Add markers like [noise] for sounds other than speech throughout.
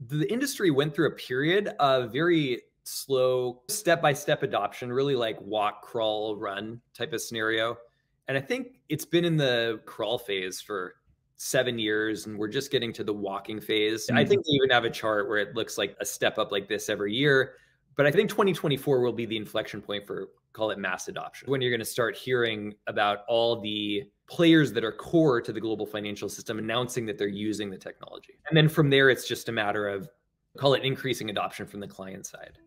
the industry went through a period of very slow step by step adoption, really like walk, crawl, run type of scenario. And I think it's been in the crawl phase for seven years and we're just getting to the walking phase. Mm-hmm. I think we even have a chart where it looks like a step up like this every year. But I think 2024 will be the inflection point for call it mass adoption when you're going to start hearing about all the players that are core to the global financial system announcing that they're using the technology. And then from there, it's just a matter of call it increasing adoption from the client side.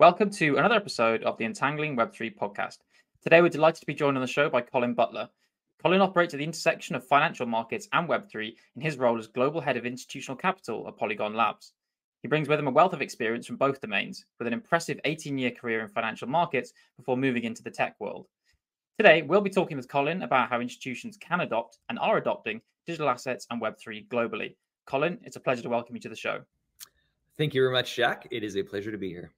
Welcome to another episode of the Untangling Web3 podcast. Today, we're delighted to be joined on the show by Colin Butler. Colin operates at the intersection of financial markets and Web3 in his role as Global Head of Institutional Capital at Polygon Labs. He brings with him a wealth of experience from both domains, with an impressive 18 year career in financial markets before moving into the tech world. Today, we'll be talking with Colin about how institutions can adopt and are adopting digital assets and Web3 globally. Colin, it's a pleasure to welcome you to the show. Thank you very much, Jack. It is a pleasure to be here.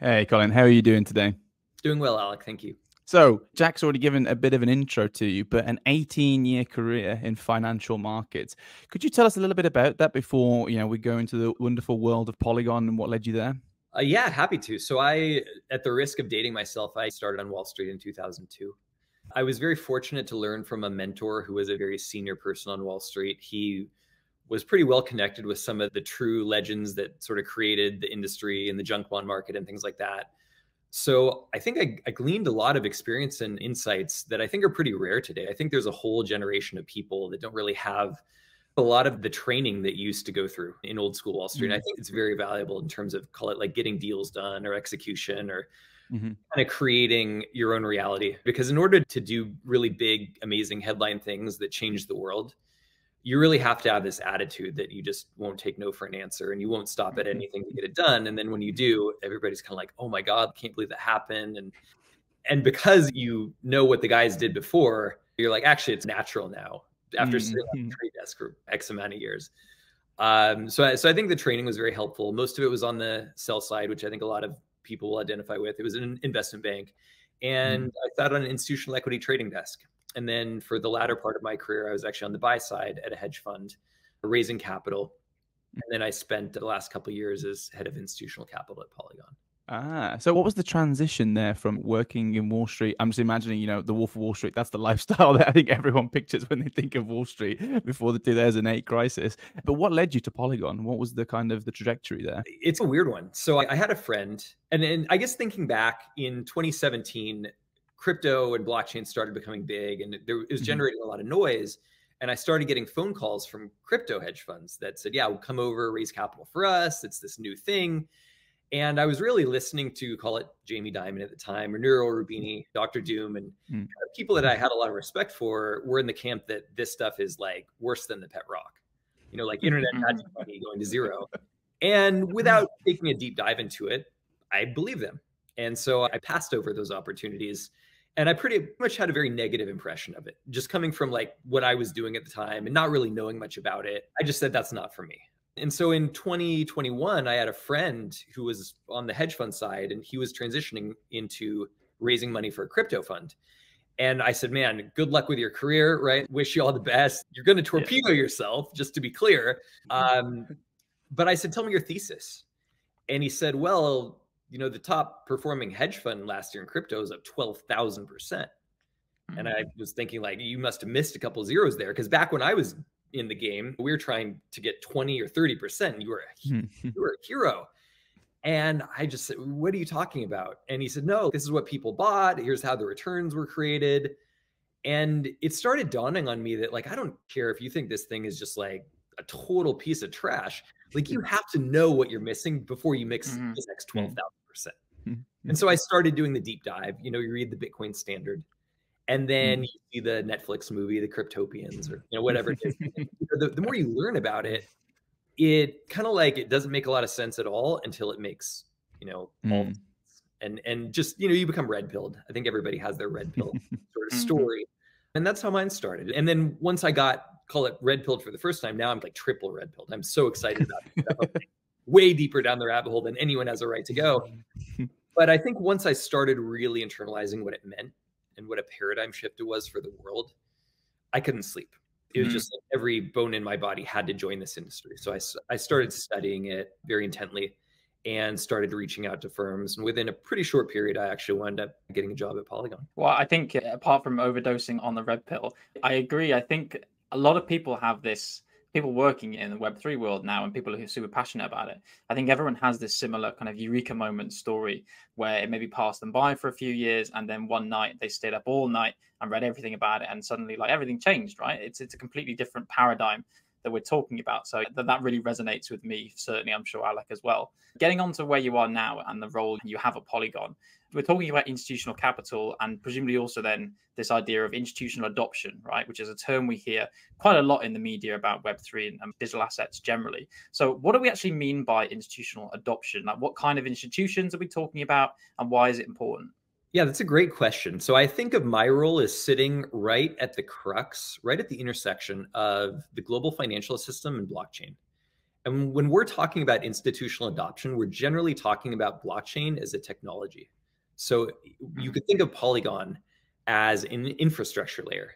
Hey, Colin, how are you doing today? Doing well, Alec. Thank you. So, Jack's already given a bit of an intro to you, but an 18 year career in financial markets. Could you tell us a little bit about that before you know we go into the wonderful world of Polygon and what led you there? Uh, yeah, happy to. So, I, at the risk of dating myself, I started on Wall Street in 2002. I was very fortunate to learn from a mentor who was a very senior person on Wall Street. He was pretty well connected with some of the true legends that sort of created the industry and the junk bond market and things like that. So I think I, I, gleaned a lot of experience and insights that I think are pretty rare today. I think there's a whole generation of people that don't really have a lot of the training that used to go through in old school Wall Street. Mm-hmm. I think it's very valuable in terms of call it like getting deals done or execution or mm-hmm. kind of creating your own reality. Because in order to do really big, amazing headline things that change the world, you really have to have this attitude that you just won't take no for an answer and you won't stop at mm-hmm. anything to get it done and then when you do everybody's kind of like oh my god can't believe that happened and and because you know what the guys did before you're like actually it's natural now after mm-hmm. sitting on the trade desk for x amount of years um, so, so I think the training was very helpful. Most of it was on the sell side, which I think a lot of people will identify with. It was an investment bank, and mm. I sat on an institutional equity trading desk. And then for the latter part of my career, I was actually on the buy side at a hedge fund, raising capital. And then I spent the last couple years as head of institutional capital at Polygon. Ah, so what was the transition there from working in Wall Street? I'm just imagining, you know, the Wolf of Wall Street. That's the [laughs] lifestyle that I think everyone pictures when they think of Wall Street before the 2008 crisis. But what led you to Polygon? What was the kind of the trajectory there? It's a weird one. So I, had a friend, and, and I guess thinking back in 2017, crypto and blockchain started becoming big and there, it was mm-hmm. generating mm-hmm. a lot of noise. And I started getting phone calls from crypto hedge funds that said, yeah, we'll come over, raise capital for us. It's this new thing. And I was really listening to call it Jamie Dimon at the time, or Nouriel Roubini, Dr. Doom, and mm. people that I had a lot of respect for were in the camp that this stuff is like worse than the pet rock, you know, like internet mm-hmm. magic money going to zero. And [laughs] without taking a deep dive into it, I believe them. And so I passed over those opportunities and I pretty much had a very negative impression of it, just coming from like what I was doing at the time and not really knowing much about it. I just said that's not for me. And so in 2021, I had a friend who was on the hedge fund side and he was transitioning into raising money for a crypto fund. And I said, man, good luck with your career, right? Wish you all the best. You're going to torpedo yeah. yourself, just to be clear. [laughs] Um, but I said, tell me your thesis. And he said, well, you know, the top performing hedge fund last year in crypto is up 12,000%. Mm-hmm. And I mm. was thinking, like, you must have missed a couple zeros there. Cause back when I was in the game, we were trying to get 20 or 30%. You were, a, you were a hero. And I just said, What are you talking about? And he said, No, this is what people bought. Here's how the returns were created. And it started dawning on me that, like, I don't care if you think this thing is just like a total piece of trash. Like, you [laughs] have to know what you're missing before you mix mm-hmm. this next 12,000 percent. Mm-hmm. And so I started doing the deep dive. You know, you read the Bitcoin Standard, and then mm-hmm. you see the Netflix movie, The Cryptopians, or you know whatever it is. [laughs] the, the more you learn about it, it kind of like it doesn't make a lot of sense at all until it makes you know all mm. and and just you know you become red pilled. I think everybody has their red pill [laughs] sort of mm-hmm. story, and that's how mine started. And then once I got call it red pilled for the first time, now I'm like triple red pilled. I'm so excited about it. Way deeper down the rabbit hole than anyone has a right to go. [laughs] but I think once I started really internalizing what it meant and what a paradigm shift it was for the world, I couldn't sleep. It was mm-hmm. just like every bone in my body had to join this industry. So I, I started studying it very intently and started reaching out to firms. And within a pretty short period, I actually wound up getting a job at Polygon. Well, I think uh, apart from overdosing on the red pill, I agree. I think a lot of people have this people working in the web3 world now and people who are super passionate about it i think everyone has this similar kind of eureka moment story where it maybe passed them by for a few years and then one night they stayed up all night and read everything about it and suddenly like everything changed right? It's it's a completely different paradigm that we're talking about. So that, that really resonates with me, certainly, I'm sure Alec as well. Getting on to where you are now and the role you have at Polygon, we're talking about institutional capital and presumably also then this idea of institutional adoption, right? Which is a term we hear quite a lot in the media about Web3 and, and digital assets generally. So, what do we actually mean by institutional adoption? Like, what kind of institutions are we talking about and why is it important? Yeah, that's a great question. So I think of my role as sitting right at the crux, right at the intersection of the global financial system and blockchain. And when we're talking about institutional adoption, we're generally talking about blockchain as a technology. So you mm-hmm. could think of Polygon as an infrastructure layer.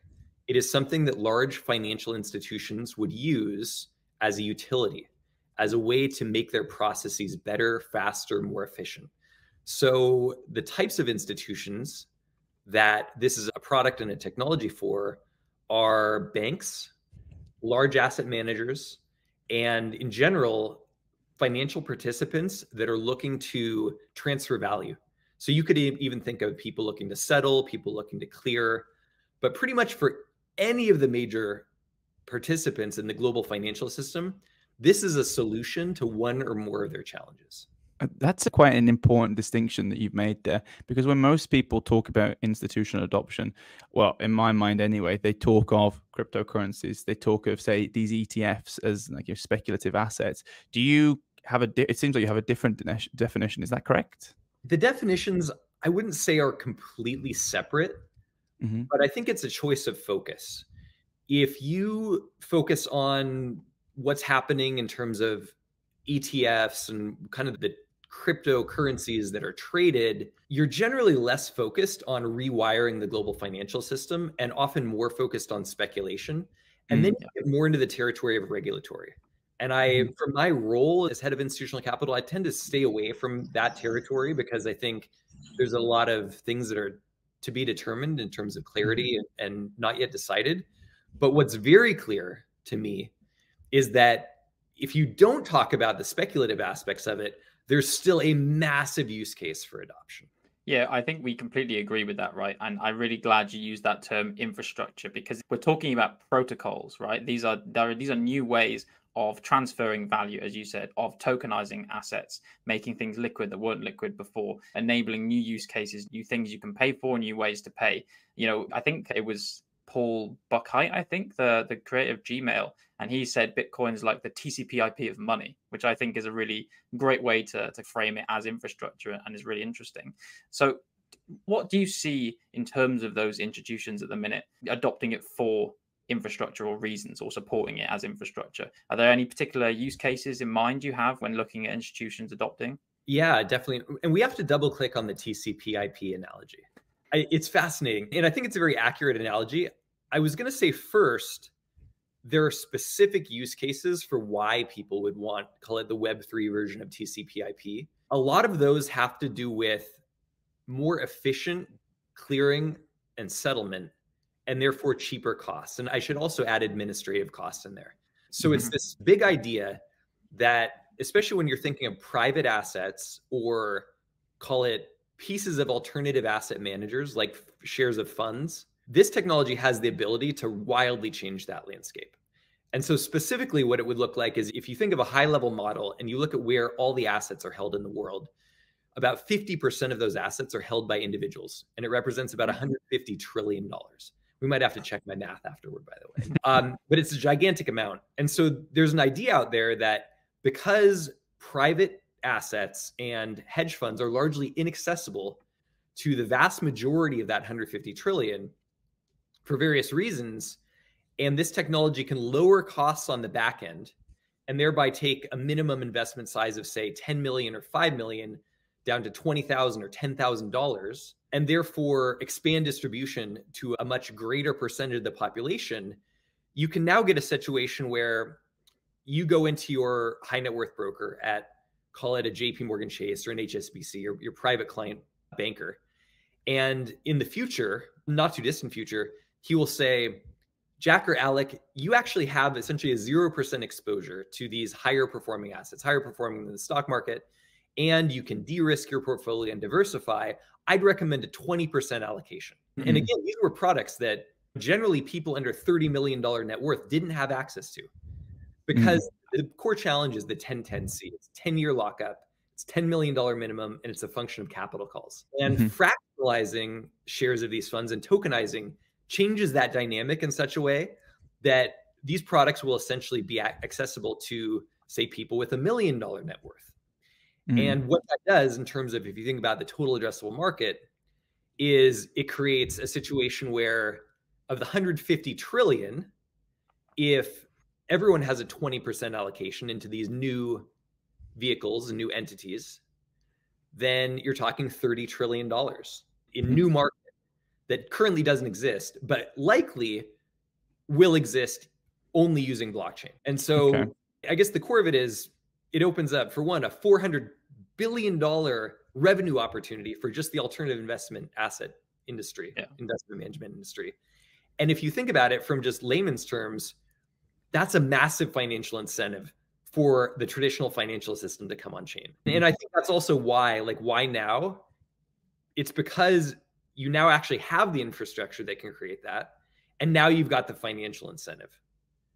It is something that large financial institutions would use as a utility, as a way to make their processes better, faster, more efficient. So the types of institutions that this is a product and a technology for are banks, large asset managers, and in general, financial participants that are looking to transfer value. So you could even think of people looking to settle, people looking to clear, but pretty much for any of the major participants in the global financial system, this is a solution to one or more of their challenges. Uh, that's quite an important distinction that you've made there because when most people talk about institutional adoption well in my mind anyway they talk of cryptocurrencies. They talk of say these etfs as like your speculative assets. Do you have a it seems like you have a different de- definition. Is that correct? The definitions i wouldn't say are completely separate mm-hmm. but i think it's a choice of focus. If you focus on what's happening in terms of ETFs and kind of the cryptocurrencies that are traded, you're generally less focused on rewiring the global financial system and often more focused on speculation. And mm, then you get more into the territory of regulatory. And I, mm-hmm. for my role as head of institutional capital, I tend to stay away from that territory because I think there's a lot of things that are to be determined in terms of clarity mm-hmm. and, and not yet decided. But what's very clear to me is that if you don't talk about the speculative aspects of it, there's still a massive use case for adoption. Yeah, I think we completely agree with that, right? And I'm really glad you used that term infrastructure because we're talking about protocols, right? These are there are, these are new ways of transferring value, as you said, of tokenizing assets, making things liquid that weren't liquid before, enabling new use cases, new things you can pay for, new ways to pay. You know, I think it was Paul Buchheit, I think, the the creator of Gmail, and he said Bitcoin is like the TCP/IP of money, which I think is a really great way to to frame it as infrastructure and is really interesting. So, what do you see in terms of those institutions at the minute adopting it for infrastructural reasons or supporting it as infrastructure? Are there any particular use cases in mind you have when looking at institutions adopting? Yeah, definitely. And we have to double click on the TCP/IP analogy. I, it's fascinating. And I think it's a very accurate analogy. I was going to say first, there are specific use cases for why people would want call it the web3 version of tcp/ip a lot of those have to do with more efficient clearing and settlement and therefore cheaper costs and i should also add administrative costs in there so mm-hmm. it's this big idea that especially when you're thinking of private assets or call it pieces of alternative asset managers like shares of funds this technology has the ability to wildly change that landscape. And so, specifically, what it would look like is if you think of a high level model and you look at where all the assets are held in the world, about 50% of those assets are held by individuals, and it represents about $150 trillion. We might have to check my math afterward, by the way. Um, [laughs] but it's a gigantic amount. And so, there's an idea out there that because private assets and hedge funds are largely inaccessible to the vast majority of that 150 trillion, for various reasons. And this technology can lower costs on the back end and thereby take a minimum investment size of say 10 million or 5 million down to 20,000 or $10,000 and therefore expand distribution to a much greater percentage of the population, you can now get a situation where you go into your high net worth broker at call it a JP Morgan Chase or an HSBC or your private client banker. And in the future, not too distant future, he will say, Jack or Alec, you actually have essentially a 0% exposure to these higher performing assets, higher performing than the stock market, and you can de risk your portfolio and diversify. I'd recommend a 20% allocation. Mm-hmm. And again, these were products that generally people under $30 million net worth didn't have access to because mm-hmm. the core challenge is the 10-10C. It's 10 year lockup, it's $10 million minimum, and it's a function of capital calls. And mm-hmm. fractionalizing shares of these funds and tokenizing changes that dynamic in such a way that these products will essentially be accessible to, say, people with a million dollar net worth. Mm-hmm. And what that does, in terms of if you think about the total addressable market, is it creates a situation where of the 150 trillion, if everyone has a 20% allocation into these new vehicles and new entities, then you're talking $30 trillion in mm-hmm. new market that currently doesn't exist, but likely will exist only using blockchain. And so okay. I guess the core of it is it opens up for one a 400 billion dollar revenue opportunity for just the alternative investment asset industry, yeah. investment management industry. And if you think about it from just layman's terms, that's a massive financial incentive for the traditional financial system to come on chain. And I think that's also why, like, why now? It's because you now actually have the infrastructure that can create that. And now you've got the financial incentive.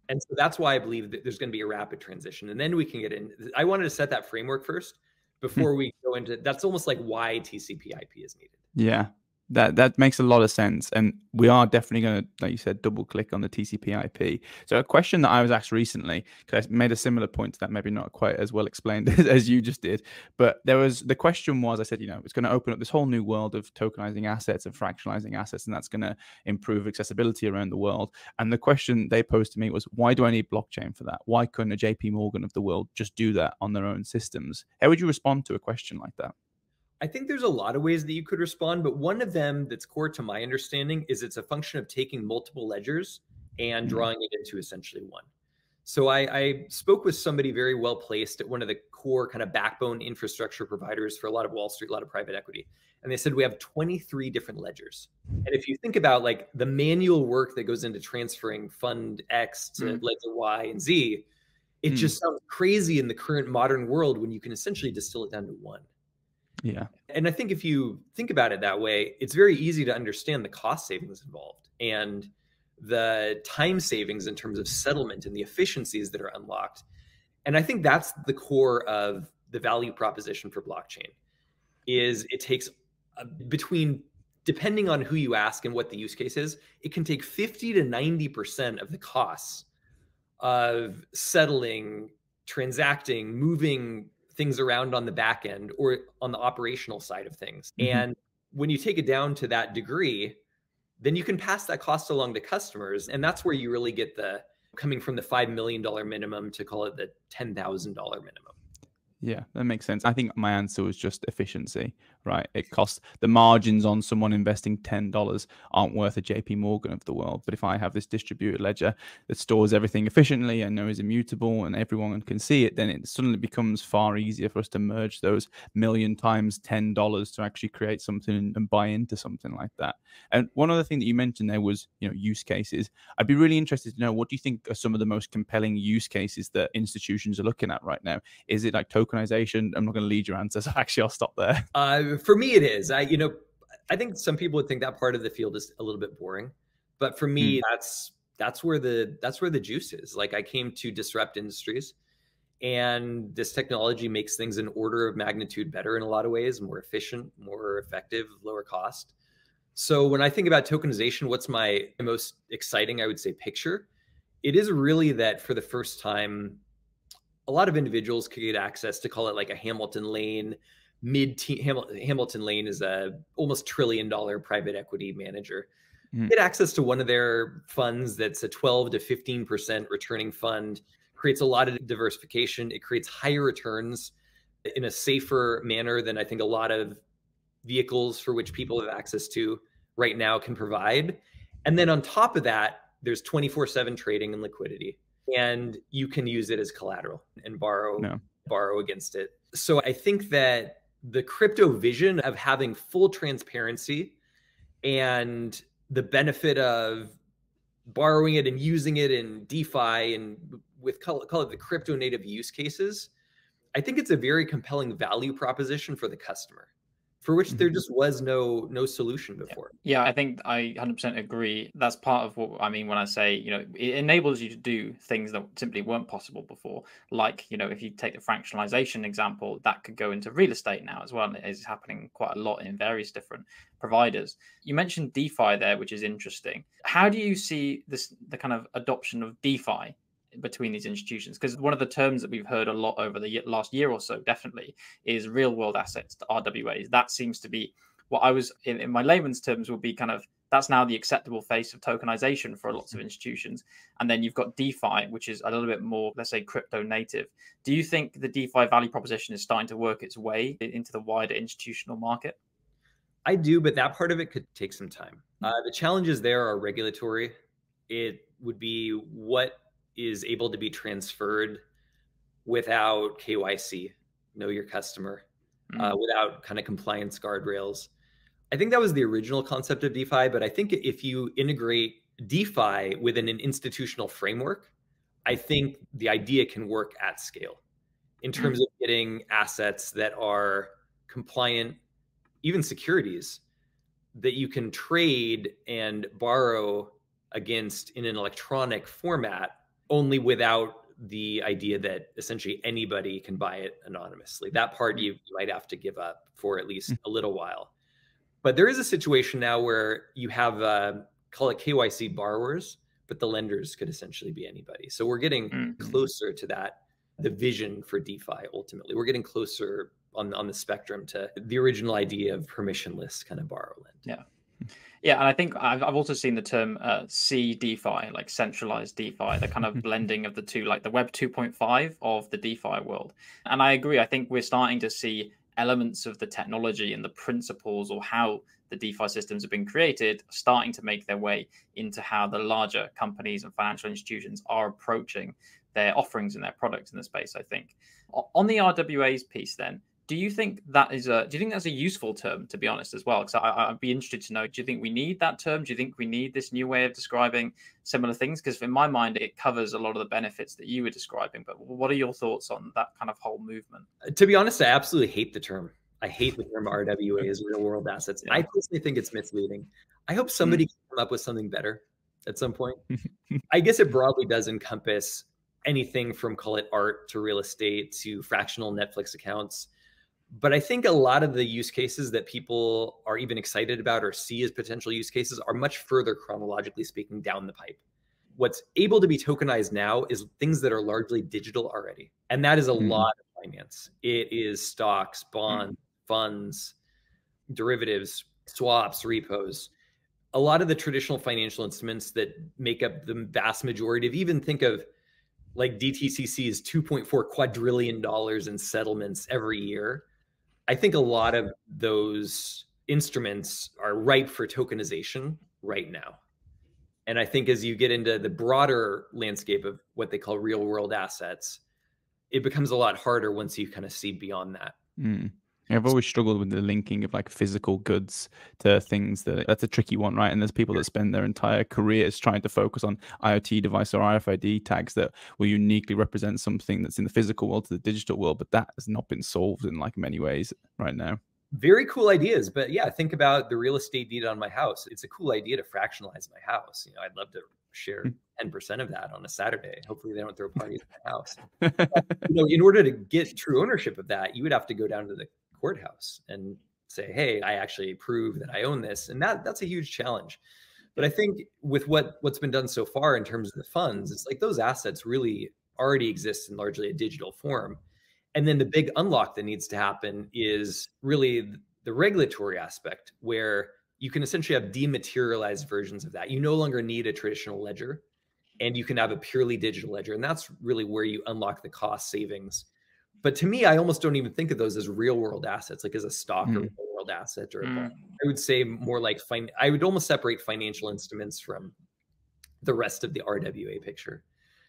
And so that's why I believe that there's going to be a rapid transition. And then we can get in. I wanted to set that framework first hmm. before we go into that's almost like why TCP IP is needed. Yeah that that makes a lot of sense and we are definitely going to like you said double click on the tcp ip so a question that i was asked recently because i made a similar point to that maybe not quite as well explained [laughs] as you just did but there was the question was i said you know it's going to open up this whole new world of tokenizing assets and fractionalizing assets and that's going to improve accessibility around the world. And the question they posed to me was why do i need blockchain for that? Why couldn't a jp morgan of the world just do that on their own systems? How would you respond to a question like that I think there's a lot of ways that you could respond, but one of them that's core to my understanding is it's a function of taking multiple ledgers and mm-hmm. drawing it into essentially one. So I, I, spoke with somebody very well placed at one of the core kind of backbone infrastructure providers for a lot of Wall Street, a lot of private equity. And they said we have 23 different ledgers. And if you think about like the manual work that goes into transferring fund X to mm. ledger Y and Z, it mm. just sounds crazy in the current modern world when you can essentially distill it down to one. Yeah. And I think if you think about it that way, it's very easy to understand the cost savings involved and the time savings in terms of settlement and the efficiencies that are unlocked. And I think that's the core of the value proposition for blockchain is it takes uh, between depending on who you ask and what the use case is, it can take 50 to 90% of the costs of settling, transacting, moving things around on the back end or on the operational side of things. Mm-hmm. And when you take it down to that degree, then you can pass that cost along to customers. And that's where you really get the coming from the $5 million minimum to call it the $10,000 minimum. Yeah, that makes sense. I think my answer was just efficiency, right? It costs the margins on someone investing $10 aren't worth a JP Morgan of the world. But if I have this distributed ledger that stores everything efficiently and knows immutable and everyone can see it, then it suddenly becomes far easier for us to merge those million times $10 to actually create something and buy into something like that. And one other thing that you mentioned there was, you know, use cases. I'd be really interested to know what do you think are some of the most compelling use cases that institutions are looking at right now? Is it like token tokenization? I'm not going to lead your answers. [laughs] actually I'll stop there. Uh, for me, it is. I, you know, I think some people would think that part of the field is a little bit boring, but for me, mm. that's that's where the that's where the juice is. Like I came to disrupt industries, and this technology makes things an order of magnitude better in a lot of ways, more efficient, more effective, lower cost. So when I think about tokenization, what's my most exciting, I would say, picture? It is really that for the first time, a lot of individuals could get access to call it like a Hamilton Lane mid team. Hamilton Lane is a almost trillion dollar private equity manager. Mm. Get access to one of their funds that's a 12 to 15% returning fund creates a lot of diversification. It creates higher returns in a safer manner than I think a lot of vehicles for which people have access to right now can provide. And then on top of that, there's 24 7 trading and liquidity, and you can use it as collateral and borrow, no. borrow against it. So I think that the crypto vision of having full transparency and the benefit of borrowing it and using it in DeFi and with call, call it the crypto native use cases, I think it's a very compelling value proposition for the customer for which there mm-hmm. just was no no solution before. Yeah, I think I 100% agree. That's part of what I mean when I say, you know, it enables you to do things that simply weren't possible before. Like, you know, if you take the fractionalization example, that could go into real estate now as well. And it is happening quite a lot in various different providers. You mentioned DeFi there, which is interesting. How do you see this the kind of adoption of DeFi between these institutions because one of the terms that we've heard a lot over the last year or so definitely is real world assets the rwas that seems to be what i was in, in my layman's terms would be kind of that's now the acceptable face of tokenization for lots of mm-hmm. institutions. And then you've got defi which is a little bit more let's say crypto native. Do you think the defi value proposition is starting to work its way into the wider institutional market? I do but that part of it could take some time. Mm. uh, the challenges there are regulatory. It would be what is able to be transferred without KYC, know your customer, mm-hmm. uh, without kind of compliance guardrails. I think that was the original concept of DeFi, but I think if you integrate DeFi within an institutional framework, I think the idea can work at scale in terms mm-hmm. of getting assets that are compliant, even securities that you can trade and borrow against in an electronic format only without the idea that essentially anybody can buy it anonymously. That part mm. you might have to give up for at least mm. a little while. But there is a situation now where you have uh, call it KYC borrowers, but the lenders could essentially be anybody. So we're getting mm-hmm. closer to that, the vision for DeFi ultimately. We're getting closer on on the spectrum to the original idea of permissionless kind of borrow lend. Yeah. Yeah, and I think I've, I've also seen the term uh, C DeFi, like centralized DeFi, the kind of blending of the two, like the Web 2.5 of the DeFi world. And I agree. I think we're starting to see elements of the technology and the principles or how the DeFi systems have been created starting to make their way into how the larger companies and financial institutions are approaching their offerings and their products in the space. I think on the RWAs piece, then do you think that is a do you think that's a useful term to be honest as well? Because i'd be interested to know do you think we need that term? Do you think we need this new way of describing similar things? Because in my mind it covers a lot of the benefits that you were describing but what are your thoughts on that kind of whole movement? Uh, to be honest i absolutely hate the term. I hate the term rwa as real world assets. [laughs] Yeah. i personally think it's misleading. I hope somebody mm-hmm. can come up with something better at some point. [laughs] I guess it broadly does encompass anything from call it art to real estate to fractional netflix accounts but I think a lot of the use cases that people are even excited about or see as potential use cases are much further chronologically speaking down the pipe. What's able to be tokenized now is things that are largely digital already. And that is a mm. lot of finance. It is stocks, bonds, mm. funds, derivatives, swaps, repos. A lot of the traditional financial instruments that make up the vast majority of even think of like DTCC is 2.4 quadrillion dollars in settlements every year I think a lot of those instruments are ripe for tokenization right now. And I think as you get into the broader landscape of what they call real world assets, it becomes a lot harder once you kind of see beyond that. Mm. I've always struggled with the linking of like physical goods to things that that's a tricky one, right? And there's people that spend their entire careers trying to focus on IoT device or RFID tags that will uniquely represent something that's in the physical world to the digital world, but that has not been solved in like many ways right now. Very cool ideas, but yeah, think about the real estate deed on my house. It's a cool idea to fractionalize my house. You know, I'd love to share 10% hmm. of that on a Saturday. Hopefully they don't throw parties at my house. But, [laughs] you know, in order to get true ownership of that, you would have to go down to the courthouse and say, "Hey, I actually prove that I own this," and that that's a huge challenge. But I think with what what's been done so far in terms of the funds, it's like those assets really already exist in largely a digital form. And then the big unlock that needs to happen is really the regulatory aspect where you can essentially have dematerialized versions of that. You no longer need a traditional ledger and you can have a purely digital ledger. And that's really where you unlock the cost savings. But to me, I almost don't even think of those as real world assets, like as a stock mm. or real world asset or mm. I would say more like fin- I would almost separate financial instruments from the rest of the RWA picture.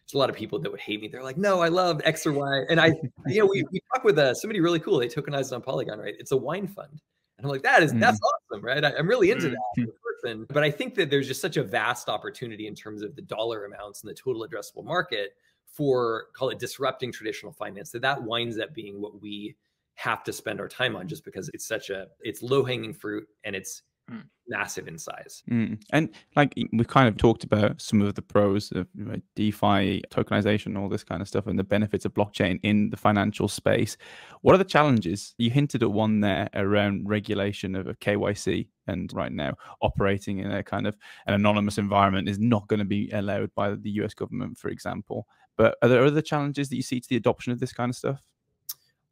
There's a lot of people that would hate me. They're like, no, I love X or Y. And I, you know, we, [laughs] we talk with uh, somebody really cool. They tokenized on Polygon, right? It's a wine fund. And I'm like, that is, mm. that's awesome, right? I, am really into mm. that person. But I think that there's just such a vast opportunity in terms of the dollar amounts and the total addressable market for call it disrupting traditional finance that that winds up being what we have to spend our time on just because it's such a it's low hanging fruit and it's mm. massive in size mm. and like we've kind of talked about some of the pros of you know, defi tokenization all this kind of stuff and the benefits of blockchain in the financial space what are the challenges you hinted at one there around regulation of, of kyc and right now operating in a kind of an anonymous environment is not going to be allowed by the us government for example but are there other challenges that you see to the adoption of this kind of stuff?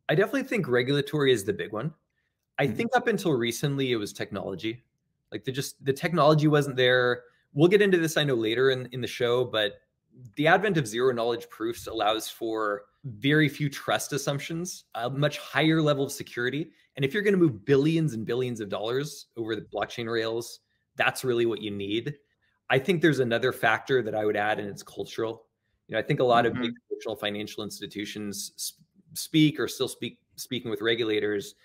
I definitely think regulatory is the big one. I mm-hmm. think up until recently it was technology. Like the just the technology wasn't there. We'll get into this I know later in, in the show, but the advent of zero knowledge proofs allows for very few trust assumptions, a much higher level of security. And if you're going to move billions and billions of dollars over the blockchain rails, that's really what you need. I think there's another factor that I would add, and it's cultural. You know, I think a lot mm-hmm. of big mm-hmm. traditional financial institutions speak or still speak speaking with regulators,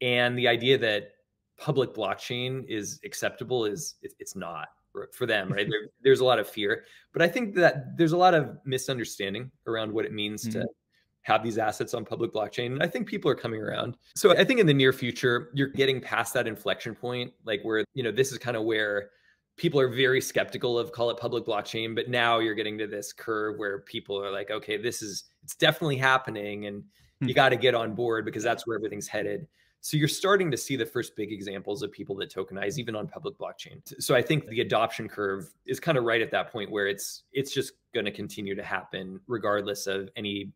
and the idea that public blockchain is acceptable is it, it's not for them, right? there, [laughs] there's a lot of fear, but I think that there's a lot of misunderstanding around what it means mm-hmm. to have these assets on public blockchain. And I think people are coming around. So I think in the near future, you're getting past that inflection point, like where, you know, this is kind of where people are very skeptical of call it public blockchain but now you're getting to this curve where people are like okay this is it's definitely happening and hmm. you got to get on board because that's where everything's headed so you're starting to see the first big examples of people that tokenize even on public blockchain so i think the adoption curve is kind of right at that point where it's it's just going to continue to happen regardless of any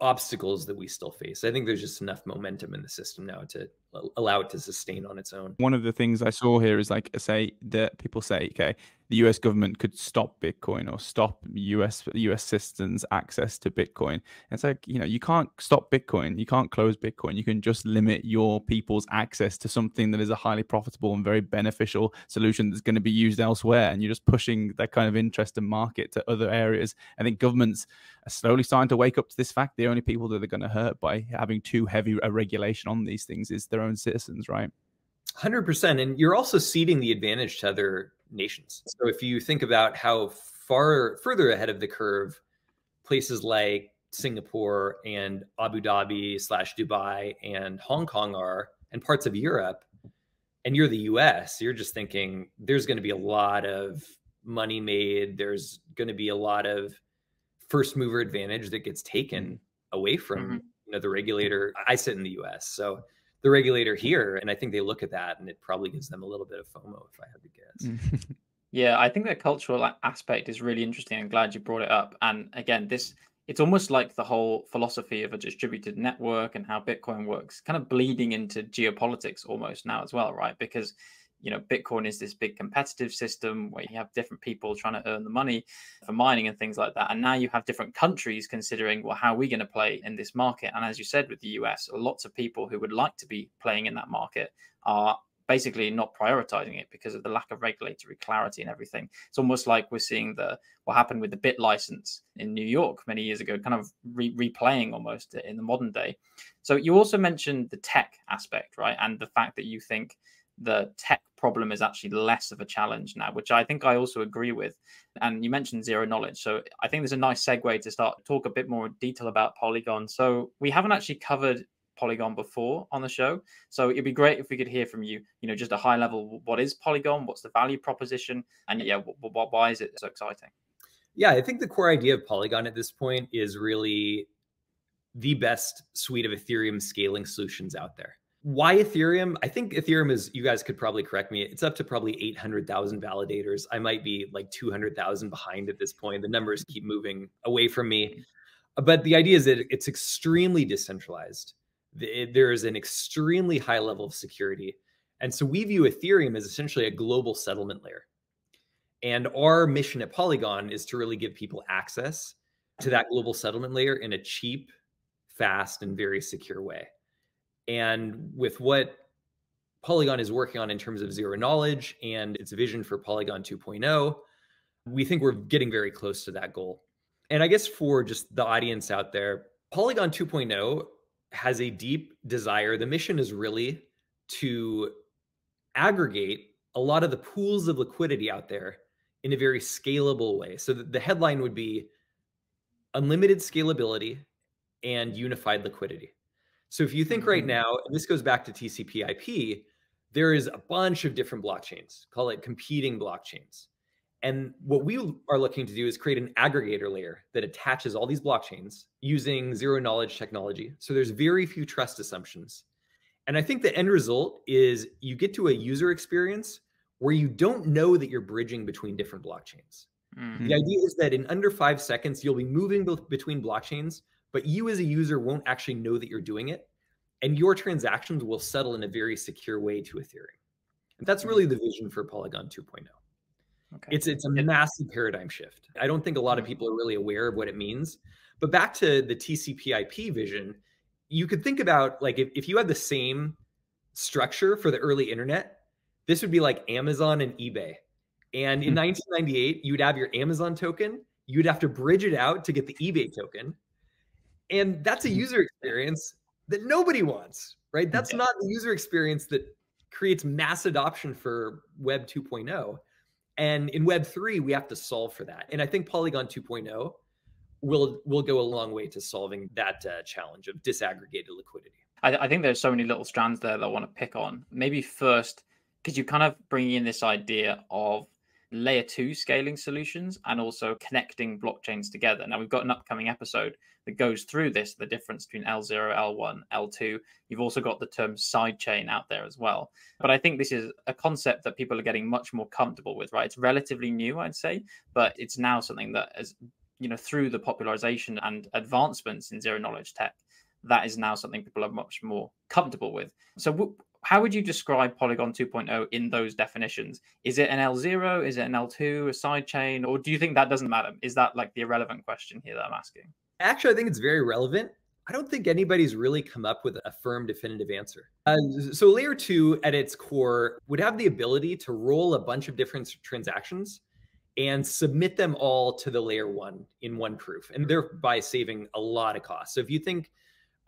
obstacles that we still face. I think there's just enough momentum in the system now to allow it to sustain on its own. One of the things I saw here is like say that people say, okay, the US government could stop Bitcoin or stop US US citizens access to Bitcoin. It's like, you know, you can't stop Bitcoin, you can't close Bitcoin. You can just limit your people's access to something that is a highly profitable and very beneficial solution that's going to be used elsewhere. And you're just pushing that kind of interest and market to other areas. I think governments are slowly starting to wake up to this fact. The only people that are going to hurt by having too heavy a regulation on these things is their own citizens, right? 100%. And you're also ceding the advantage to other nations. So if you think about how far further ahead of the curve places like Singapore and Abu Dhabi slash Dubai and Hong Kong are, and parts of Europe, and you're the US, you're just thinking there's going to be a lot of money made. There's going to be a lot of first mover advantage that gets taken mm-hmm. away from mm-hmm. you know the regulator. I sit in the US, so the regulator here. And I think they look at that and it probably gives them a little bit of FOMO, if I had to guess. Mm. [laughs] yeah, I think the cultural aspect is really interesting. I'm glad you brought it up. And again, this it's almost like the whole philosophy of a distributed network and how Bitcoin works, kind of bleeding into geopolitics almost now as well, right? Because you know bitcoin is this big competitive system where you have different people trying to earn the money for mining and things like that. And now you have different countries considering well how are we going to play in this market? And as you said with the us lots of people who would like to be playing in that market are basically not prioritizing it because of the lack of regulatory clarity and everything. It's almost like we're seeing the what happened with the bit license in new york many years ago kind of re- replaying almost in the modern day. So you also mentioned the tech aspect right? And the fact that you think the tech problem is actually less of a challenge now, which I think I also agree with. And you mentioned zero knowledge. So I think there's a nice segue to start talk a bit more detail about Polygon. So we haven't actually covered Polygon before on the show. So it'd be great if we could hear from you, you know, just a high level what is Polygon? What's the value proposition? And yeah, why is it so exciting? Yeah, I think the core idea of Polygon at this point is really the best suite of Ethereum scaling solutions out there. Why Ethereum? I think Ethereum is, you guys could probably correct me, it's up to probably 800,000 validators. I might be like 200,000 behind at this point. The numbers keep moving away from me. But the idea is that it's extremely decentralized. There is an extremely high level of security. And so we view Ethereum as essentially a global settlement layer. And our mission at Polygon is to really give people access to that global settlement layer in a cheap, fast, and very secure way. And with what Polygon is working on in terms of zero knowledge and its vision for Polygon 2.0, we think we're getting very close to that goal. And I guess for just the audience out there, Polygon 2.0 has a deep desire. The mission is really to aggregate a lot of the pools of liquidity out there in a very scalable way. So the headline would be unlimited scalability and unified liquidity. So if you think right mm-hmm. now, and this goes back to TCP IP, there is a bunch of different blockchains, call it competing blockchains. And what we are looking to do is create an aggregator layer that attaches all these blockchains using zero knowledge technology. So there's very few trust assumptions. And I think the end result is you get to a user experience where you don't know that you're bridging between different blockchains. Mm-hmm. The idea is that in under five seconds, you'll be moving between blockchains, but you as a user won't actually know that you're doing it. And your transactions will settle in a very secure way to Ethereum. And that's really the vision for Polygon 2.0. Okay. It's it's a massive paradigm shift. I don't think a lot of mm-hmm. people are really aware of what it means. But back to the TCP/IP vision, you could think about like if, if you had the same structure for the early internet, this would be like Amazon and eBay. And in 1998, hmm. you'd have your Amazon token, you'd have to bridge it out to get the eBay token. And that's a hmm. user experience that nobody wants, right? That's not the user experience that creates mass adoption for Web 2.0. And in Web 3, we have to solve for that. And I think Polygon 2.0 will will go a long way to solving that uh, challenge of disaggregated liquidity. I, I, think there's so many little strands there that I want to pick on. Maybe first, because you kind of bring in this idea of layer two scaling solutions and also connecting blockchains together. Now we've got an upcoming episode that goes through this, the difference between L0, L1, L2. You've also got the term sidechain out there as well. But I think this is a concept that people are getting much more comfortable with, right? It's relatively new, I'd say, but it's now something that has, you know, through the popularization and advancements in zero knowledge tech, that is now something people are much more comfortable with. So, how would you describe Polygon 2.0 in those definitions? Is it an L0? Is it an L2, a sidechain? Or do you think that doesn't matter? Is that like the irrelevant question here that I'm asking? Actually, I think it's very relevant. I don't think anybody's really come up with a firm definitive answer. Uh, so, layer two at its core would have the ability to roll a bunch of different transactions and submit them all to the layer one in one proof, and thereby saving a lot of costs. So, if you think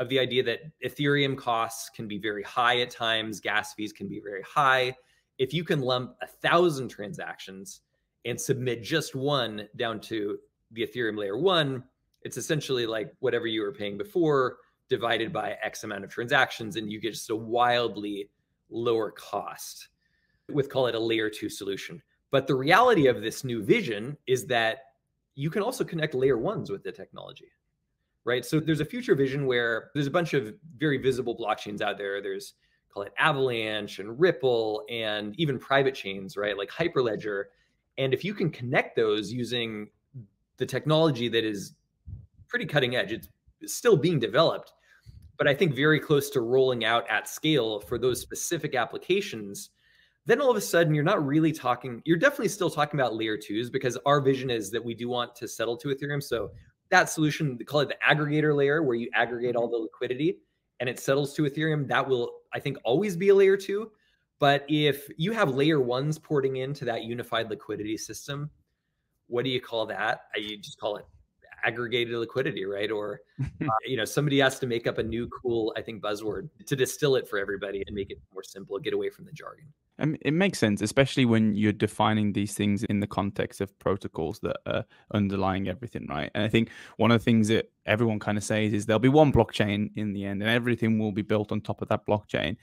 of the idea that Ethereum costs can be very high at times, gas fees can be very high. If you can lump a thousand transactions and submit just one down to the Ethereum layer one, it's essentially like whatever you were paying before divided by X amount of transactions, and you get just a wildly lower cost with call it a layer two solution. But the reality of this new vision is that you can also connect layer ones with the technology right? So there's a future vision where there's a bunch of very visible blockchains out there. There's call it Avalanche and Ripple and even private chains, right? Like Hyperledger. And if you can connect those using the technology that is pretty cutting edge, it's still being developed, but I think very close to rolling out at scale for those specific applications. Then all of a sudden, you're not really talking, you're definitely still talking about layer twos because our vision is that we do want to settle to Ethereum. So that solution, they call it the aggregator layer, where you aggregate all mm-hmm. the liquidity and it settles to Ethereum. That will, I think, always be a layer two. But if you have layer ones porting into that unified liquidity system, what do you call that? You just call it aggregated liquidity, right? Or [laughs] uh, you know, somebody has to make up a new cool, I think, buzzword to distill it for everybody and make it more simple, get away from the jargon. I mean, it makes sense, especially when you're defining these things in the context of protocols that are underlying everything, right? And I think one of the things that everyone kind of says is there'll be one blockchain in the end, and everything will be built on top of that blockchain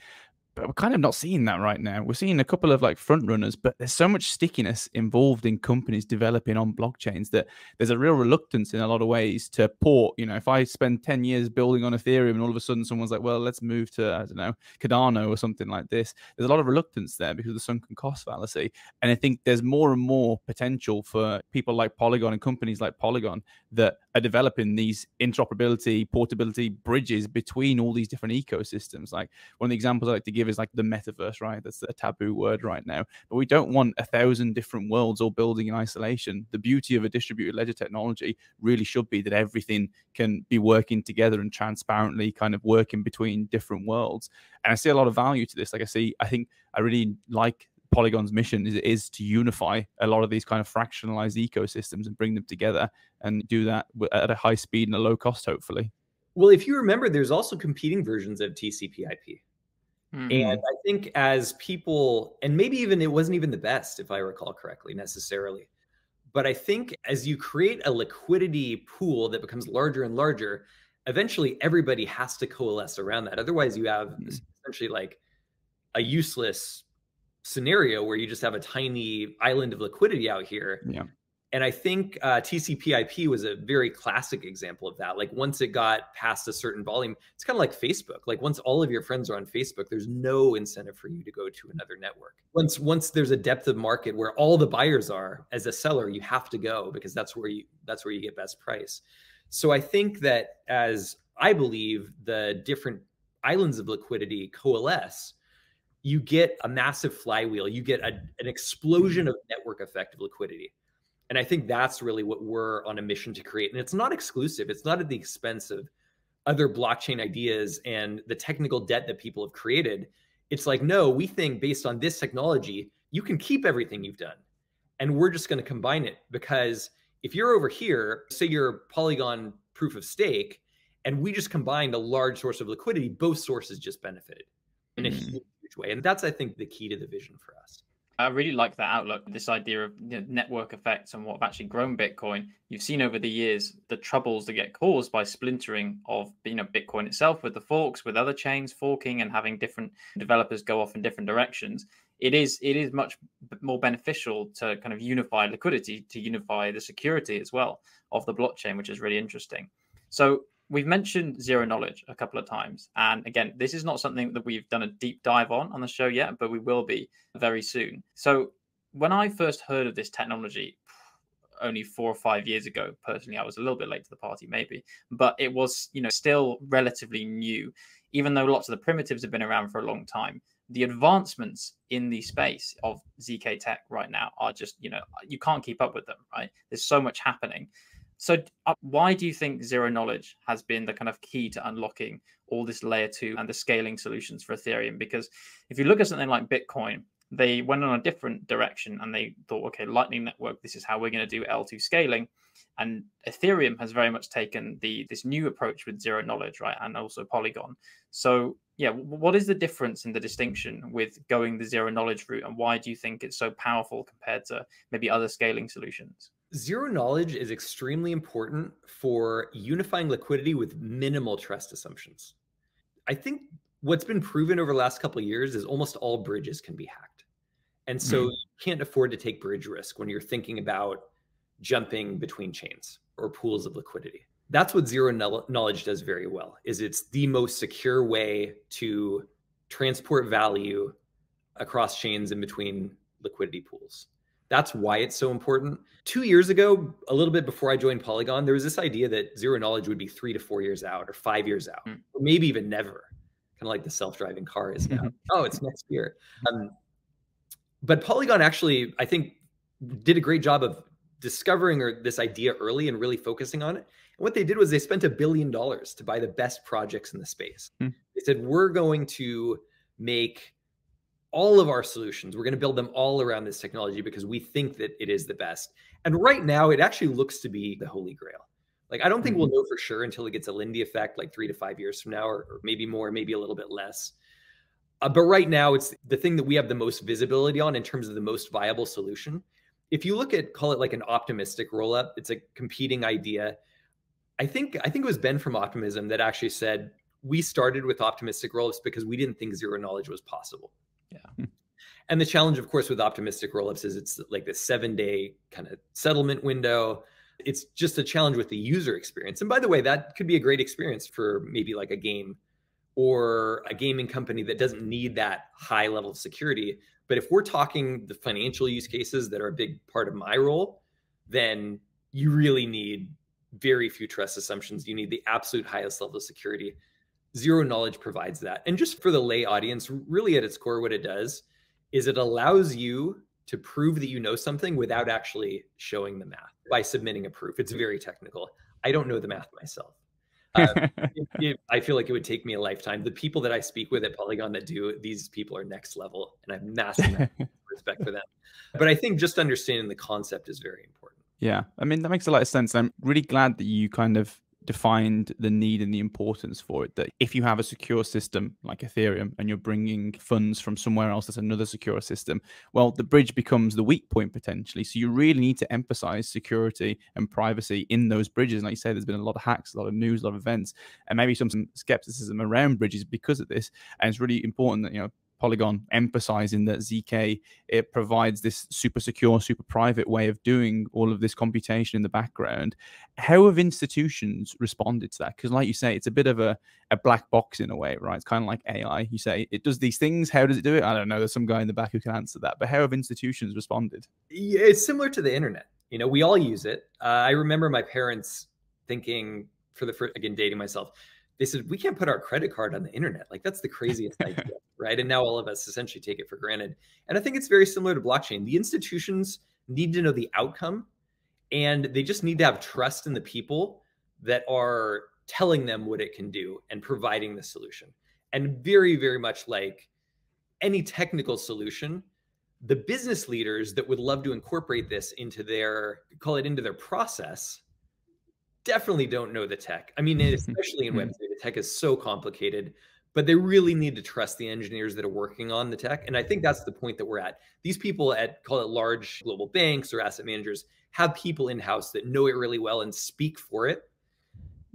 but we're kind of not seeing that right now. We're seeing a couple of like front runners, but there's so much stickiness involved in companies developing on blockchains that there's a real reluctance in a lot of ways to port. You know, if I spend 10 years building on Ethereum and all of a sudden someone's like, well, let's move to, I don't know, Cardano or something like this, there's a lot of reluctance there because of the sunken cost fallacy. And I think there's more and more potential for people like Polygon and companies like Polygon that are developing these interoperability, portability bridges between all these different ecosystems. Like one of the examples I like to give of is like the metaverse, right? That's a taboo word right now. But we don't want a thousand different worlds all building in isolation. The beauty of a distributed ledger technology really should be that everything can be working together and transparently kind of working between different worlds. And I see a lot of value to this. Like I see, I think I really like Polygon's mission is, is to unify a lot of these kind of fractionalized ecosystems and bring them together and do that at a high speed and a low cost, hopefully. Well, if you remember, there's also competing versions of TCP/IP, mm-hmm. and I think as people, and maybe even it wasn't even the best, if I recall correctly, necessarily. But I think as you create a liquidity pool that becomes larger and larger, eventually everybody has to coalesce around that. Otherwise, you have mm-hmm. essentially like a useless scenario where you just have a tiny island of liquidity out here. Yeah. And I think uh, TCP/IP was a very classic example of that. Like once it got past a certain volume, it's kind of like Facebook. Like once all of your friends are on Facebook, there's no incentive for you to go to another network. Once once there's a depth of market where all the buyers are, as a seller, you have to go because that's where you that's where you get best price. So I think that as I believe the different islands of liquidity coalesce, you get a massive flywheel. You get a, an explosion mm-hmm. of network effect of liquidity. And I think that's really what we're on a mission to create. And it's not exclusive, it's not at the expense of other blockchain ideas and the technical debt that people have created. It's like, no, we think based on this technology, you can keep everything you've done. And we're just going to combine it because if you're over here, say you're Polygon proof of stake, and we just combined a large source of liquidity, both sources just benefited in a mm-hmm way. And that's, I think, the key to the vision for us. I really like that outlook, this idea of you know, network effects and what have actually grown Bitcoin. You've seen over the years the troubles that get caused by splintering of you know Bitcoin itself with the forks, with other chains forking and having different developers go off in different directions. It is it is much more beneficial to kind of unify liquidity, to unify the security as well of the blockchain, which is really interesting. So we've mentioned zero knowledge a couple of times and again this is not something that we've done a deep dive on on the show yet but we will be very soon. So when i first heard of this technology only four or five years ago personally i was a little bit late to the party maybe but it was you know still relatively new. Even though lots of the primitives have been around for a long time the advancements in the space of zk tech right now are just you know you can't keep up with them right? There's so much happening so, uh, why do you think zero knowledge has been the kind of key to unlocking all this layer two and the scaling solutions for Ethereum? Because if you look at something like Bitcoin, they went on a different direction and they thought, okay, Lightning Network, this is how we're going to do L2 scaling. And Ethereum has very much taken the this new approach with zero knowledge, right? And also Polygon. So, yeah, what is the difference in the distinction with going the zero knowledge route, and why do you think it's so powerful compared to maybe other scaling solutions? Zero knowledge is extremely important for unifying liquidity with minimal trust assumptions. I think what's been proven over the last couple of years is almost all bridges can be hacked. And so mm. you can't afford to take bridge risk when you're thinking about jumping between chains or pools of liquidity. That's what zero knowledge does very well is it's the most secure way to transport value across chains in between liquidity pools. That's why it's so important. Two years ago, a little bit before I joined Polygon, there was this idea that zero knowledge would be three to four years out or five years out, mm. or maybe even never, kind of like the self driving car is now. [laughs] oh, it's next year. Um, but Polygon actually, I think, did a great job of discovering or this idea early and really focusing on it. And what they did was they spent a billion dollars to buy the best projects in the space. Mm. They said, we're going to make all of our solutions. We're going to build them all around this technology because we think that it is the best. And right now, it actually looks to be the holy grail. Like, I don't think mm-hmm. we'll know for sure until it gets a Lindy effect, like three to five years from now, or, or maybe more, maybe a little bit less. Uh, but right now, it's the thing that we have the most visibility on in terms of the most viable solution. If you look at, call it like an optimistic rollup, it's a competing idea. I think I think it was Ben from Optimism that actually said we started with optimistic rollups because we didn't think zero knowledge was possible. Yeah. Hmm. And the challenge, of course, with optimistic rollups is it's like this seven day kind of settlement window. It's just a challenge with the user experience. And by the way, that could be a great experience for maybe like a game or a gaming company that doesn't need that high level of security. But if we're talking the financial use cases that are a big part of my role, then you really need very few trust assumptions. You need the absolute highest level of security zero knowledge provides that. And just for the lay audience, really at its core, what it does is it allows you to prove that you know something without actually showing the math by submitting a proof. It's very technical. I don't know the math myself. Uh, [laughs] it, it, I feel like it would take me a lifetime. The people that I speak with at Polygon that do these people are next level, and I have massive [laughs] respect for them. But I think just understanding the concept is very important. Yeah, I mean that makes a lot of sense. I'm really glad that you kind of defined the need and the importance for it that if you have a secure system like ethereum and you're bringing funds from somewhere else that's another secure system well the bridge becomes the weak point potentially. So you really need to emphasize security and privacy in those bridges. And like you say there's been a lot of hacks a lot of news a lot of events and maybe some, some skepticism around bridges because of this. And it's really important that you know Polygon emphasizing that ZK it provides this super secure, super private way of doing all of this computation in the background. How have institutions responded to that? Because, like you say, it's a bit of a, a black box in a way, right? It's kind of like AI. You say it does these things. How does it do it? I don't know. There's some guy in the back who can answer that. But how have institutions responded? Yeah, it's similar to the internet. You know, we all use it. Uh, I remember my parents thinking, for the first, again, dating myself they said we can't put our credit card on the internet. Like that's the craziest [laughs] idea right? And now all of us essentially take it for granted. And i think it's very similar to blockchain. The institutions need to know the outcome and they just need to have trust in the people that are telling them what it can do and providing the solution. And very very much like any technical solution the business leaders that would love to incorporate this into their call it into their process definitely don't know the tech. I mean, [laughs] especially in hmm. Web3, the tech is so complicated, but they really need to trust the engineers that are working on the tech. And I think that's the point that we're at. These people at call it large global banks or asset managers have people in house that know it really well and speak for it.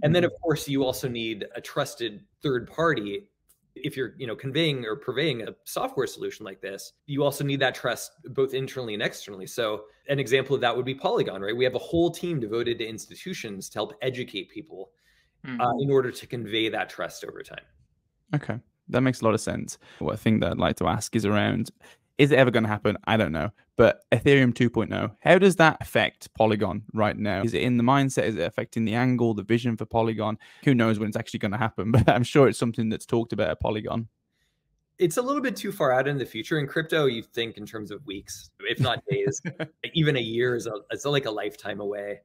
And then, mm-hmm. of course, you also need a trusted third party if you're you know conveying or purveying a software solution like this you also need that trust both internally and externally so an example of that would be polygon right we have a whole team devoted to institutions to help educate people mm-hmm. uh, in order to convey that trust over time okay that makes a lot of sense what thing that i'd like to ask is around is it ever going to happen? I don't know. But Ethereum 2.0, how does that affect Polygon right now? Is it in the mindset? Is it affecting the angle, the vision for Polygon? Who knows when it's actually going to happen? [laughs] But I'm sure it's something that's talked about at Polygon. It's a little bit too far out in the future. In crypto, you think in terms of weeks, if not days. [laughs] Even a year is a, it's like a lifetime away.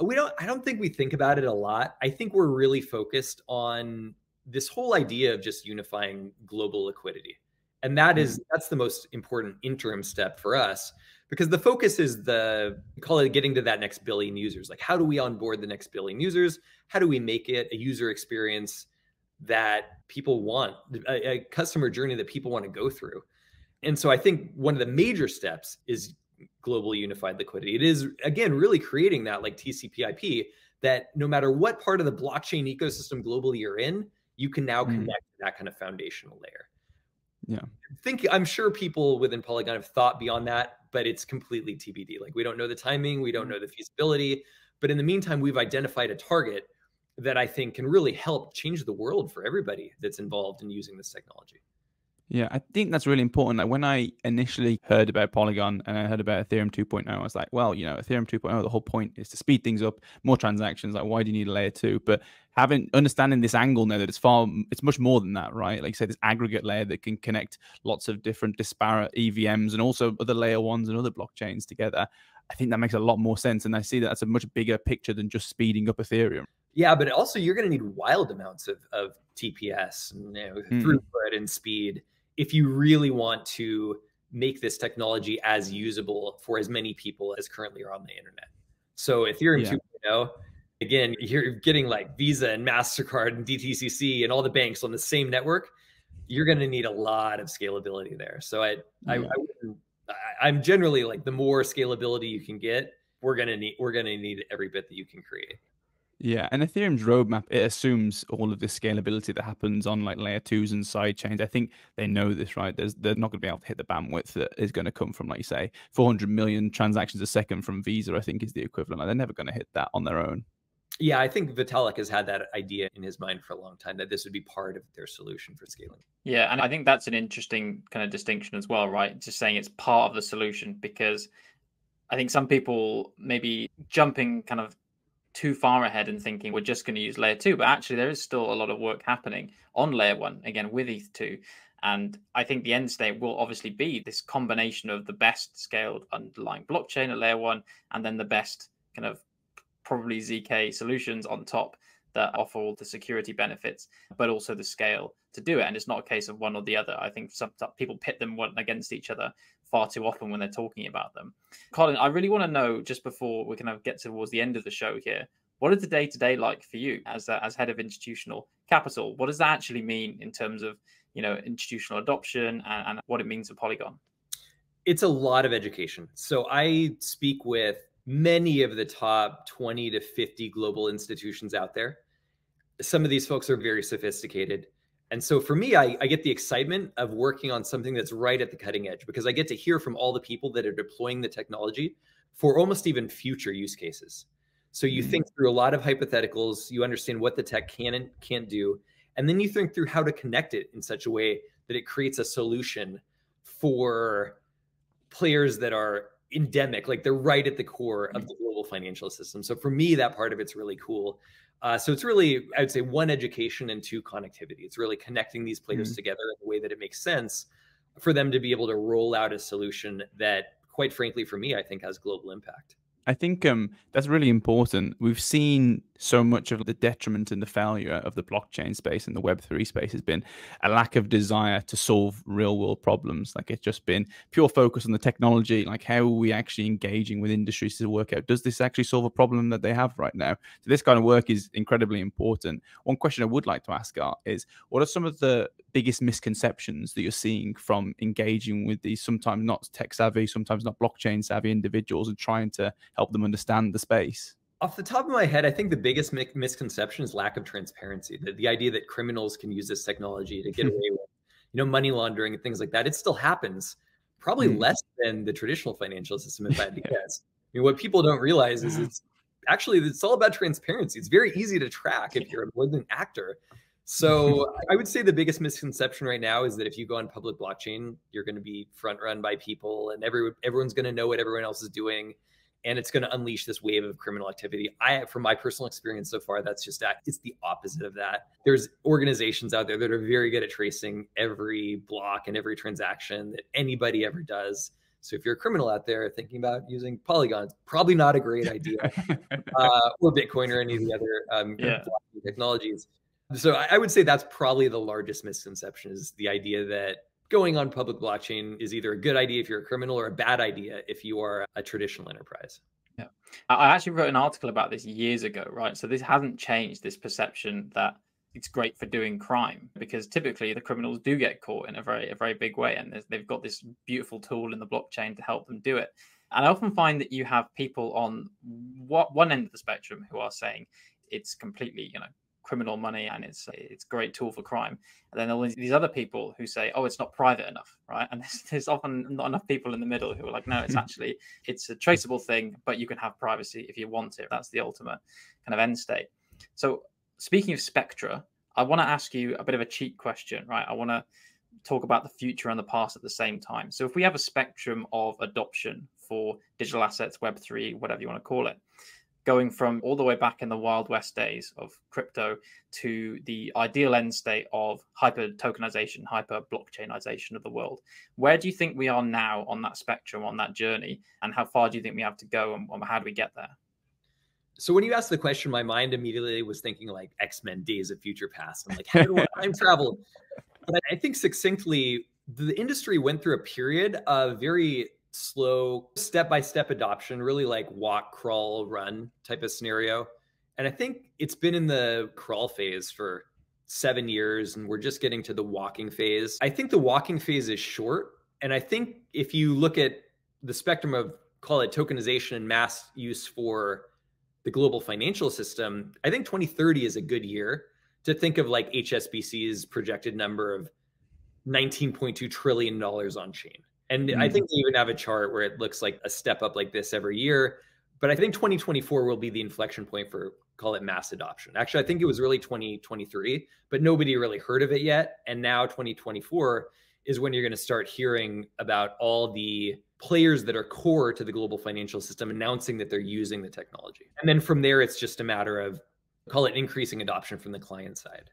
We don't. I don't think we think about it a lot. I think we're really focused on this whole idea of just unifying global liquidity and that is mm-hmm. that's the most important interim step for us because the focus is the call it getting to that next billion users like how do we onboard the next billion users how do we make it a user experience that people want a, a customer journey that people want to go through and so i think one of the major steps is global unified liquidity it is again really creating that like tcp/ip that no matter what part of the blockchain ecosystem globally you're in you can now mm. connect mm. that kind of foundational layer yeah think i'm sure people within polygon have thought beyond that but it's completely tbd like we don't know the timing we don't mm-hmm. know the feasibility but in the meantime we've identified a target that i think can really help change the world for everybody that's involved in using this technology yeah, I think that's really important. Like when I initially heard about Polygon and I heard about Ethereum 2.0, I was like, well, you know, Ethereum 2.0, the whole point is to speed things up, more transactions. Like, why do you need a layer two? But having understanding this angle now that it's far, it's much more than that, right? Like, you say, this aggregate layer that can connect lots of different disparate EVMs and also other layer ones and other blockchains together. I think that makes a lot more sense. And I see that that's a much bigger picture than just speeding up Ethereum. Yeah, but also you're going to need wild amounts of, of TPS, you know, mm. throughput and speed if you really want to make this technology as usable for as many people as currently are on the internet. So Ethereum yeah. 2.0, again, you're getting like Visa and MasterCard and DTCC and all the banks on the same network. You're going to need a lot of scalability there. So I, yeah. I, I I'm generally like the more scalability you can get, we're going to need, we're going to need every bit that you can create. Yeah, and Ethereum's roadmap it assumes all of this scalability that happens on like layer twos and side chains. I think they know this, right? There's, they're not going to be able to hit the bandwidth that is going to come from, like you say, 400 million transactions a second from Visa. I think is the equivalent. Like, they're never going to hit that on their own. Yeah, I think Vitalik has had that idea in his mind for a long time that this would be part of their solution for scaling. Yeah, and I think that's an interesting kind of distinction as well, right? Just saying it's part of the solution because I think some people maybe jumping kind of too far ahead and thinking we're just going to use layer two, but actually there is still a lot of work happening on layer one again with ETH2. And I think the end state will obviously be this combination of the best scaled underlying blockchain at layer one and then the best kind of probably ZK solutions on top that offer all the security benefits, but also the scale to do it. And it's not a case of one or the other. I think some people pit them one against each other far too often when they're talking about them. Colin, I really want to know just before we kind of get towards the end of the show here, what is the day to day like for you as uh, as head of institutional capital? What does that actually mean in terms of you know institutional adoption and, and what it means for Polygon? It's a lot of education. So I speak with many of the top 20 to 50 global institutions out there. Some of these folks are very sophisticated. And so for me, I, I, get the excitement of working on something that's right at the cutting edge because I get to hear from all the people that are deploying the technology for almost even future use cases. So you mm-hmm. think through a lot of hypotheticals, you understand what the tech can and can't do, and then you think through how to connect it in such a way that it creates a solution for players that are endemic, like they're right at the core of mm-hmm. the global financial system. So for me, that part of it's really cool. Uh, so it's really, I would say, one education and two connectivity. It's really connecting these players mm-hmm. together in a way that it makes sense for them to be able to roll out a solution that, quite frankly, for me, I think has global impact. I think um, that's really important. We've seen so much of the detriment and the failure of the blockchain space and the Web3 space has been a lack of desire to solve real world problems. Like it's just been pure focus on the technology, like how are we actually engaging with industries to work out does this actually solve a problem that they have right now? So, this kind of work is incredibly important. One question I would like to ask Art is what are some of the biggest misconceptions that you're seeing from engaging with these sometimes not tech savvy, sometimes not blockchain savvy individuals and trying to help them understand the space? Off the top of my head, I think the biggest mi- misconception is lack of transparency. The, the idea that criminals can use this technology to get away with, you know, money laundering and things like that. It still happens, probably mm. less than the traditional financial system, if I had to [laughs] guess. I mean, what people don't realize is it's actually it's all about transparency. It's very easy to track if you're a malignant actor. So [laughs] I would say the biggest misconception right now is that if you go on public blockchain, you're going to be front run by people, and every everyone's going to know what everyone else is doing and it's going to unleash this wave of criminal activity. I, from my personal experience so far, that's just that it's the opposite of that. There's organizations out there that are very good at tracing every block and every transaction that anybody ever does. So if you're a criminal out there thinking about using polygons, probably not a great idea, [laughs] uh, or Bitcoin or any of the other um, yeah. technologies. So I, I would say that's probably the largest misconception is the idea that going on public blockchain is either a good idea if you're a criminal or a bad idea if you are a traditional enterprise. Yeah. I actually wrote an article about this years ago, right? So this hasn't changed this perception that it's great for doing crime because typically the criminals do get caught in a very a very big way and they've got this beautiful tool in the blockchain to help them do it. And I often find that you have people on what one end of the spectrum who are saying it's completely, you know, criminal money and it's it's a great tool for crime. And then all these other people who say, oh, it's not private enough, right? And [laughs] there's, there's often not enough people in the middle who are like, no, it's hmm. actually it's a traceable thing, but you can have privacy if you want it. That's the ultimate kind of end state. So speaking of Spectra, I want to ask you a bit of a cheat question, right? I want to talk about the future and the past at the same time. So if we have a spectrum of adoption for digital assets, Web3, whatever you want to call it, going from all the way back in the Wild West days of crypto to the ideal end state of hyper tokenization, hyper blockchainization of the world. Where do you think we are now on that spectrum, on that journey? And how far do you think we have to go and how do we get there? So when you asked the question, my mind immediately was thinking like X-Men Days of Future Past. I'm like, how do I [laughs] time travel? But I think succinctly, the industry went through a period of very slow step by step adoption, really like walk, crawl, run type of scenario. And I think it's been in the crawl phase for seven years, and we're just getting to the walking phase. I think the walking phase is short. And I think if you look at the spectrum of call it tokenization and mass use for the global financial system, I think 2030 is a good year to think of like HSBC's projected number of $19.2 trillion on chain. And mm-hmm. I think they even have a chart where it looks like a step up like this every year. But I think 2024 will be the inflection point for call it mass adoption. Actually, I think it was really 2023, but nobody really heard of it yet. And now 2024 is when you're going to start hearing about all the players that are core to the global financial system announcing that they're using the technology. And then from there, it's just a matter of call it increasing adoption from the client side.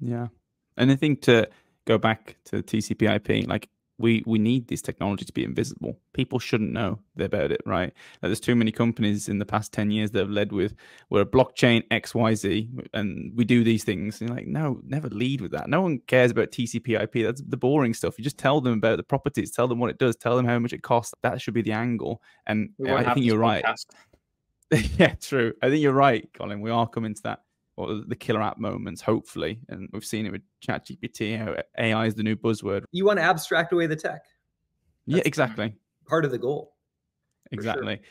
Yeah. And I think to go back to TCP IP, like we we need this technology to be invisible. People shouldn't know about it, right? Like there's too many companies in the past 10 years that have led with we're a blockchain XYZ and we do these things. And like, no, never lead with that. No one cares about TCP IP. That's the boring stuff. You just tell them about the properties, tell them what it does, tell them how much it costs. That should be the angle. And I think you're right. [laughs] yeah, true. I think you're right, Colin. We are coming to that or the killer app moments, hopefully. And we've seen it with ChatGPT, how AI is the new buzzword. You want to abstract away the tech. That's yeah, exactly. Part of the goal. Exactly. Sure.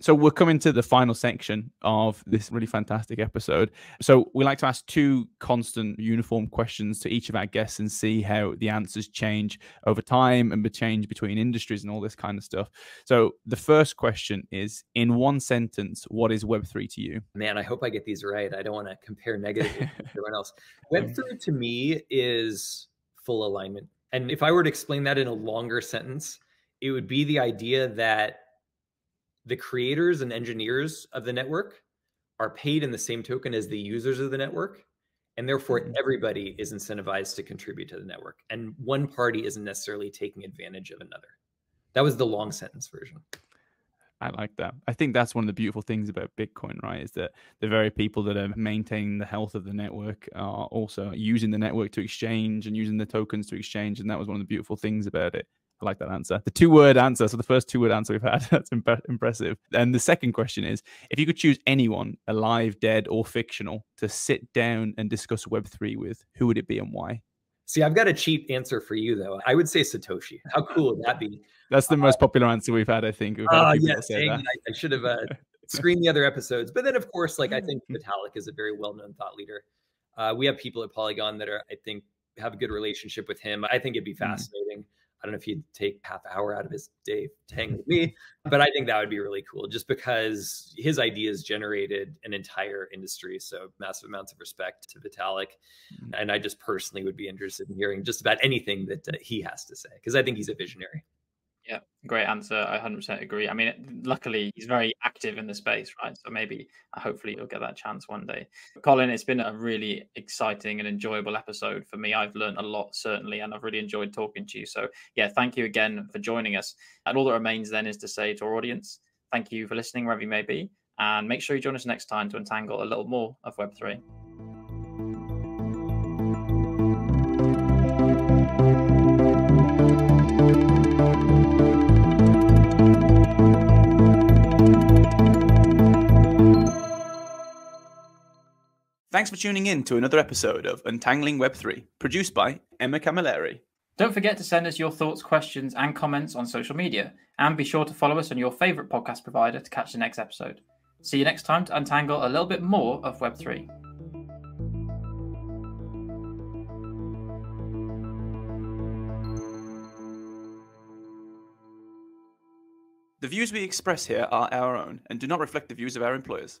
So we're coming to the final section of this really fantastic episode. So we like to ask two constant uniform questions to each of our guests and see how the answers change over time and the change between industries and all this kind of stuff. So the first question is in one sentence, what is Web3 to you? Man, I hope I get these right. I don't want to compare negatively [laughs] to everyone else. Web3 to me is full alignment. And if I were to explain that in a longer sentence, it would be the idea that the creators and engineers of the network are paid in the same token as the users of the network and therefore mm-hmm. everybody is incentivized to contribute to the network and one party isn't necessarily taking advantage of another that was the long sentence version I like that. I think that's one of the beautiful things about Bitcoin, right? Is that the very people that are maintaining the health of the network are also using the network to exchange and using the tokens to exchange. And that was one of the beautiful things about it. I like that answer. The two word answer. So the first two word answer we've had. [laughs] That's imp- impressive. And the second question is if you could choose anyone, alive, dead, or fictional, to sit down and discuss Web3 with, who would it be and why? See, I've got a cheap answer for you, though. I would say Satoshi. How cool would that be? [laughs] That's the uh, most popular answer we've had, I think. Oh, uh, yes. I, I, should have uh, [laughs] screened the other episodes. But then, of course, like I think Vitalik is a very well known thought leader. Uh, we have people at Polygon that are, I think, have a good relationship with him. I think it'd be mm-hmm. fascinating. Mm. I don't know if he'd take half hour out of his day to hang [laughs] with me, but I think that would be really cool just because his ideas generated an entire industry. So massive amounts of respect to Vitalik. Mm-hmm. And I just personally would be interested in hearing just about anything that uh, he has to say because I think he's a visionary. Yeah, great answer. I 100% agree. I mean, luckily he's very active in the space, right? So maybe, uh, hopefully, you'll get that chance one day. Colin, it's been a really exciting and enjoyable episode for me. I've learned a lot, certainly, and I've really enjoyed talking to you. So, yeah, thank you again for joining us. And all that remains then is to say to our audience, thank you for listening wherever you may be, and make sure you join us next time to untangle a little more of Web3. Thanks for tuning in to another episode of Untangling Web3, produced by Emma Camilleri. Don't forget to send us your thoughts, questions, and comments on social media, and be sure to follow us on your favorite podcast provider to catch the next episode. See you next time to untangle a little bit more of Web3. The views we express here are our own and do not reflect the views of our employers.